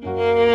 Música